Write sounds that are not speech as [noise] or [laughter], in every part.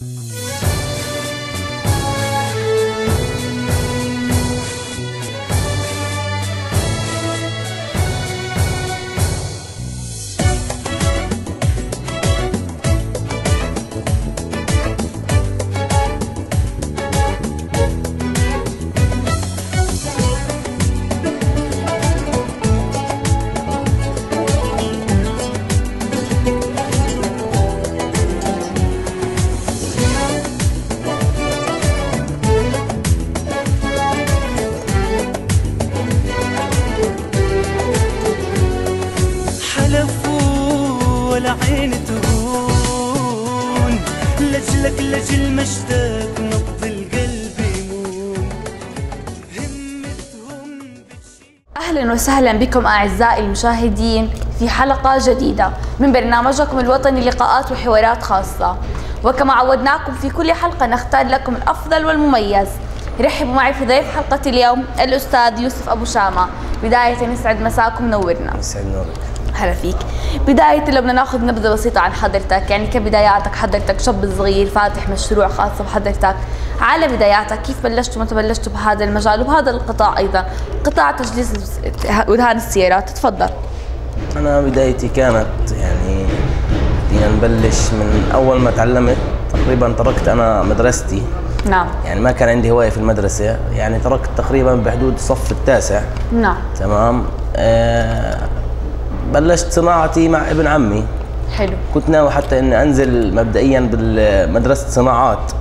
Música أهلا وسهلا بكم أعزائي المشاهدين في حلقة جديدة من برنامجكم الوطني لقاءات وحوارات خاصة. وكما عودناكم في كل حلقة نختار لكم الأفضل والمميز. رحبوا معي في ضيف حلقة اليوم الأستاذ يوسف أبو شامة. بداية يسعد مساكم نورنا. يسعد نورك. هلا فيك. بداية لو بدنا ناخذ نبذة بسيطة عن حضرتك يعني كبداياتك حضرتك شاب صغير فاتح مشروع خاص بحضرتك. على بداياتك كيف بلشتوا متى بلشتوا بهذا المجال وبهذا القطاع أيضا. قطاع تجليس ودهان السيارات. تفضل. أنا بدايتي كانت يعني بدينا نبلش من أول ما تعلمت. تقريبا تركت أنا مدرستي. نعم. يعني ما كان عندي هواية في المدرسة. يعني تركت تقريبا بحدود الصف التاسع. نعم. تمام. آه بلشت صناعتي مع ابن عمي. حلو. كنت ناوي حتى إني أنزل مبدئيا بالمدرسة صناعات.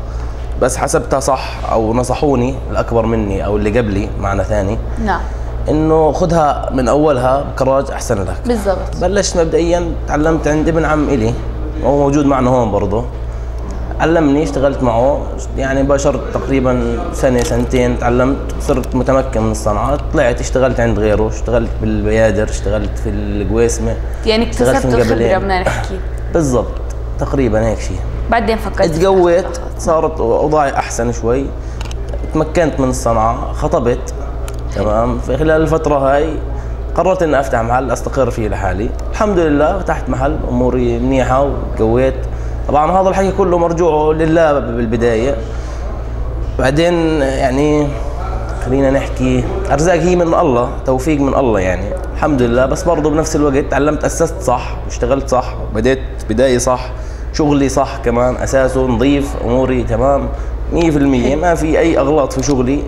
بس حسبتها صح أو نصحوني الأكبر مني أو اللي قبلي معنى ثاني. نعم. إنه خذها من أولها بكراج أحسن لك. بالضبط. بلشت مبدئيا تعلمت عند ابن عم إلي. وهو موجود معنا هون برضه. علمني اشتغلت معه. يعني باشرت تقريبا سنة سنتين تعلمت. صرت متمكن من الصنعات طلعت اشتغلت عند غيره. اشتغلت بالبيادر اشتغلت في القويسمة. يعني اشتغلت اكتسبت قبلين. بدنا نحكي. [laughs] بالضبط. تقريبا هيك شيء. بعدين فكرت. اتقويت صارت اوضاعي احسن شوي. تمكنت من الصنعة خطبت تمام؟ في خلال الفترة هاي قررت إني أفتح محل أستقر فيه لحالي. الحمد لله فتحت محل أموري منيحة وقويت طبعا هذا الحكي كله مرجوعه لله بالبداية. بعدين يعني خلينا نحكي أرزاق هي من الله توفيق من الله يعني. الحمد لله بس برضه بنفس الوقت تعلمت أسست صح واشتغلت صح وبديت بداية صح. شغلي صح كمان أساسه نظيف أموري تمام 100% ما في أي أغلاط في شغلي.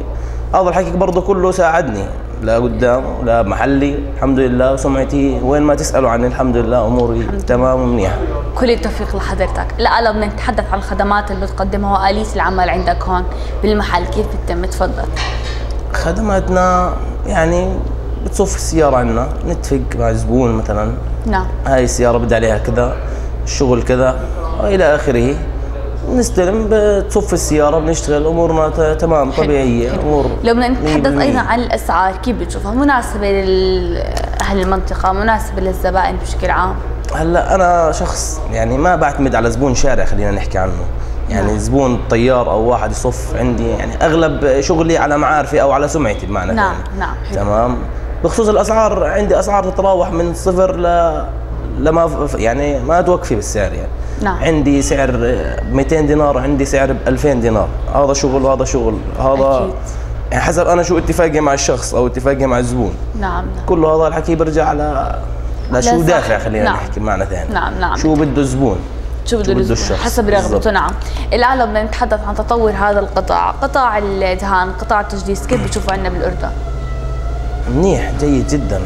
هذا الحكي برضه كله ساعدني. لا قدام ولا محلي الحمد لله. وسمعتي وين ما تسألوا عني الحمد لله. أموري تمام ومنيحه كل التوفيق لحضرتك. لا لو بدنا نتحدث عن الخدمات اللي بتقدمها وآلية العمل عندك هون بالمحل. كيف بتتم؟ تفضل. خدماتنا يعني بتصف السيارة عندنا نتفق مع زبون مثلا. نعم. هاي السيارة بدي عليها كذا الشغل كذا. وإلى آخره نستلم بتصف السيارة بنشتغل أمورنا ت- تمام حلو، طبيعية حلو. أمور لو بدنا نتحدث 100%. أيضا عن الأسعار كيف بتشوفها مناسبة لاهل المنطقة مناسبة للزبائن بشكل عام هلأ أنا شخص يعني ما بعتمد على زبون شارع خلينا نحكي عنه يعني نعم. زبون طيار أو واحد يصف عندي يعني أغلب شغلي على معارفي أو على سمعتي بمعنى نعم، ثاني. نعم، حلو. تمام بخصوص الأسعار عندي أسعار تتراوح من صفر ل لما يعني ما توقفي بالسعر يعني نعم. عندي سعر ب 200 دينار عندي سعر ب 2000 دينار. هذا شغل وهذا شغل. هذا أكيد. يعني حسب أنا شو اتفاقي مع الشخص أو اتفاقي مع الزبون. نعم. نعم كل هذا الحكي برجع على لشو. دافع خلينا نعم. نحكي بمعنى ثاني. نعم، نعم. شو بده الزبون؟ شو بده الزبون؟ الشخص؟ حسب. رغبته نعم. الان بدنا نتحدث عن تطور هذا القطاع. قطاع الدهان قطاع التجديس كيف بتشوفوا عندنا بالأردن؟ منيح جيد جدا.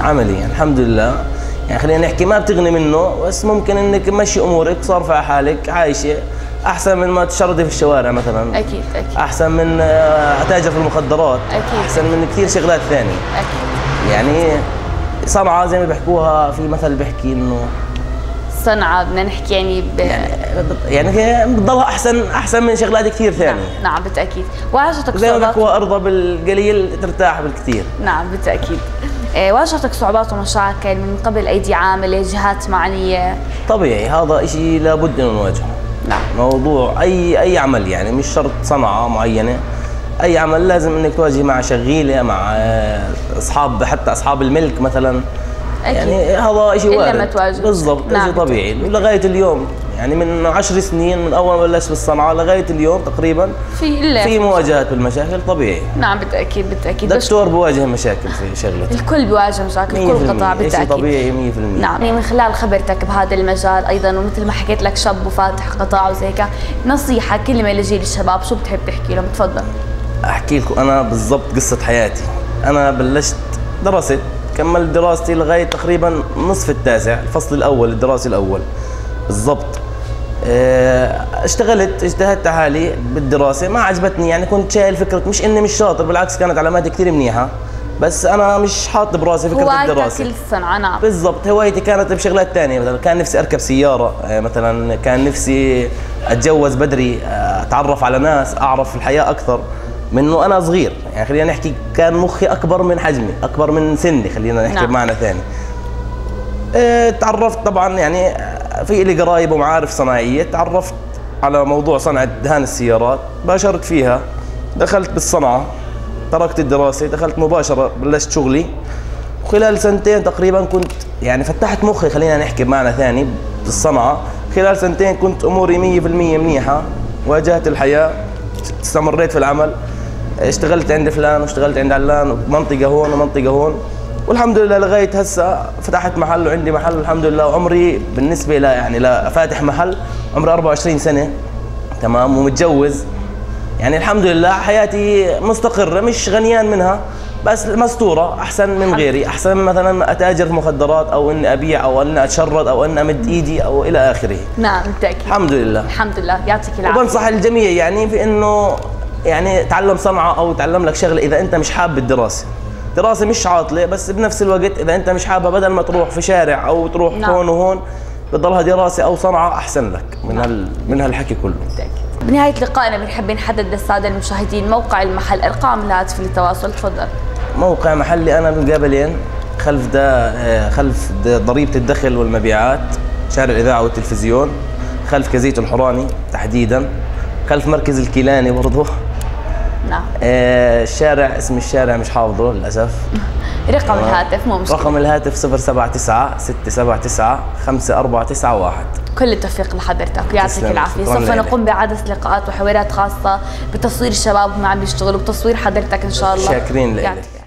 عملي الحمد لله. يعني خلينا نحكي ما بتغني منه بس ممكن إنك تمشي أمورك صارفه على حالك عايشة. أحسن من ما تشردي في الشوارع مثلا. أكيد أكيد. أحسن من آه، اتاجر في المخدرات. أكيد. أحسن من كثير شغلات ثانية. أكيد. يعني صنعاء زي ما بيحكوها في مثل بيحكي إنه صنعاء بدنا نحكي يعني ب... يعني هي بتضلها احسن أحسن من شغلات كثير نعم, ثانية. نعم بالتأكيد. واجهتك زي ما صعوبات. بيحكوها أرضى بالقليل ترتاح بالكثير نعم بالتأكيد. إيه، واجهتك صعوبات ومشاكل من قبل أيدي عامله جهات معنية. طبيعي هذا شيء لابد إنه نواجهه. نعم. موضوع اي أي عمل يعني مش شرط صنعة معينة. أي عمل لازم إنك تواجه مع شغيلة مع آه، أصحاب حتى أصحاب الملك مثلا. أكيد. يعني هذا شيء وارد. بالضبط نعم. شيء طبيعي. ولغايه اليوم يعني من عشر سنين من أول ما بلشت بالصنعه لغاية اليوم تقريبا في إلا. في مواجهات بالمشاكل طبيعي. نعم بالتأكيد بالتأكيد. دكتور بواجه مشاكل في شغلته. الكل بيواجه مشاكل كل 100% قطاع شيء بالتأكيد. طبيعي 100% نعم. يعني من خلال خبرتك بهذا المجال أيضا ومثل ما حكيت لك شاب وفاتح قطاع وزي هيك نصيحة كلمة لجيل الشباب شو بتحب تحكي لهم؟ تفضل. أحكي لكم أنا بالضبط قصة حياتي. أنا بلشت درست كملت دراستي لغاية تقريبا نصف التاسع الفصل الأول الدراسي الأول. بالضبط. اشتغلت اجتهدت على حالي بالدراسة ما عجبتني يعني كنت شايل فكرة مش إني مش شاطر بالعكس كانت علاماتي كثير منيحة بس أنا مش حاط براسي فكرة هوايتك الدراسة. الصنعه نعم بالضبط هوايتي كانت بشغلات تانية مثلا كان نفسي أركب سيارة آه، مثلا كان نفسي أتجوز بدري آه، أتعرف على ناس أعرف الحياة أكثر من إنه أنا صغير. يعني خلينا نحكي كان مخي أكبر من حجمي أكبر من سني خلينا نحكي نعم. بمعنى ثاني. آه، تعرفت طبعا يعني آه، في لي قرايب ومعارف صناعية تعرفت على موضوع صنعه دهان السيارات باشرت فيها دخلت بالصنعة تركت الدراسة دخلت مباشرة بلشت شغلي. وخلال سنتين تقريبا كنت يعني فتحت مخي خلينا نحكي بمعنى ثاني بالصنعة. خلال سنتين كنت أموري 100% منيحة واجهت الحياة استمريت في العمل. اشتغلت عند فلان واشتغلت عند علان ومنطقة هون ومنطقة هون. والحمد لله لغاية هسه فتحت محل وعندي محل الحمد لله وعمري بالنسبة ل يعني لفاتح محل عمري 24 سنة. تمام؟ ومتجوز. يعني الحمد لله حياتي مستقرة مش غنيان منها بس مستورة أحسن من غيري. أحسن من مثلا أتاجر في مخدرات أو إني أبيع أو إني أتشرد أو إني أمد إيدي أو إلى آخره. نعم بالتأكيد. الحمد لله الحمد لله يعطيك العافية. وبنصح الجميع يعني في إنه يعني تعلم صنعة أو تعلم لك شغلة إذا أنت مش حابب الدراسة دراسة مش عاطلة بس بنفس الوقت إذا أنت مش حابها بدل ما تروح في شارع أو تروح نعم. هون وهون بتضلها دراسة أو صنعة أحسن لك من هال من هالحكي كله. بالتاكيد بنهاية لقائنا بنحب نحدد للسادة المشاهدين موقع المحل. إرقام الهاتف للتواصل. تفضل. موقع محلي أنا من قبلين خلف دا آه، خلف دا ضريبة الدخل والمبيعات شارع الإذاعة والتلفزيون خلف كزيت الحوراني تحديدا خلف مركز الكيلاني برضه نعم. آه، الشارع اسم الشارع مش حافظه للأسف. [laughs] رقم الهاتف مو مشكلة. رقم الهاتف 079 679 5491 كل التوفيق لحضرتك. ويعطيك تسلم. العافية. سوف. نقوم بعدد لقاءات وحوارات خاصة بتصوير الشباب وهم عم بيشتغلوا بتصوير حضرتك إن شاء الله. شاكرين لك. يعطيك